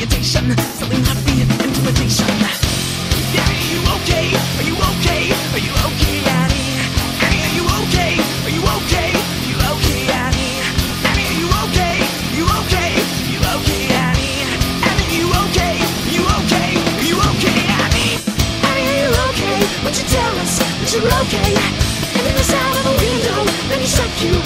salutation, selling hot intimidation. Are you okay? Are you okay? Are you okay, Annie? Are you okay? Are you okay? Are you okay, Annie? Annie, are you okay? Are you okay? You okay, Annie? Annie, are you okay? You okay? You okay, Annie? Annie, are you okay? not you tell us that you're okay? And in the sound of a window, let me suck you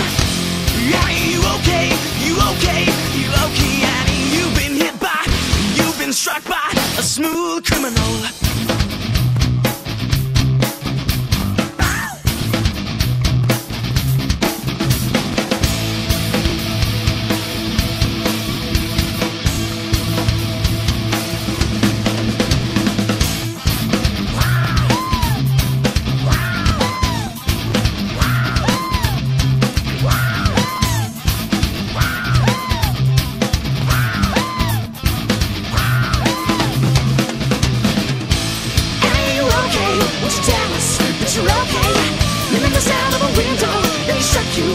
Are you okay? You okay? You okay, Annie? You've been hit by, you've been struck by a smooth criminal. Won't you tell us that you're okay? You make the sound of a window, they shut you.